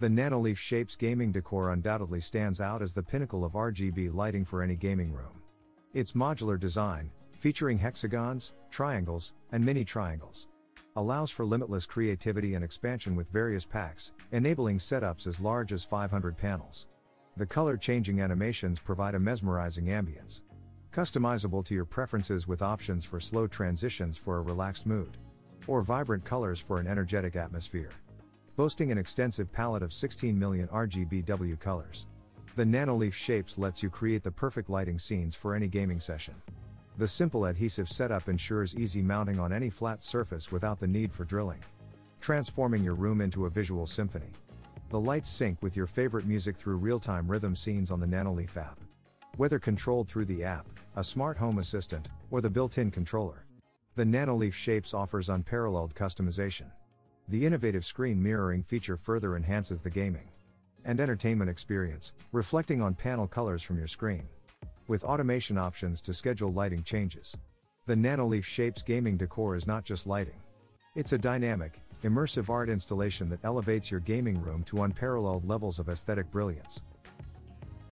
The Nanoleaf Shapes gaming decor undoubtedly stands out as the pinnacle of RGB lighting for any gaming room. Its modular design, featuring hexagons, triangles, and mini triangles, allows for limitless creativity and expansion with various packs, enabling setups as large as 500 panels. The color changing animations provide a mesmerizing ambience. Customizable to your preferences with options for slow transitions for a relaxed mood. Or vibrant colors for an energetic atmosphere. Boasting an extensive palette of 16 million RGBW colors. The Nanoleaf Shapes lets you create the perfect lighting scenes for any gaming session. The simple adhesive setup ensures easy mounting on any flat surface without the need for drilling. Transforming your room into a visual symphony. The lights sync with your favorite music through real-time rhythm scenes on the Nanoleaf app. Whether controlled through the app, a smart home assistant, or the built-in controller. The Nanoleaf Shapes offers unparalleled customization. The innovative screen mirroring feature further enhances the gaming and entertainment experience, reflecting on panel colors from your screen. With automation options to schedule lighting changes. The Nanoleaf Shapes gaming decor is not just lighting. It's a dynamic, immersive art installation that elevates your gaming room to unparalleled levels of aesthetic brilliance.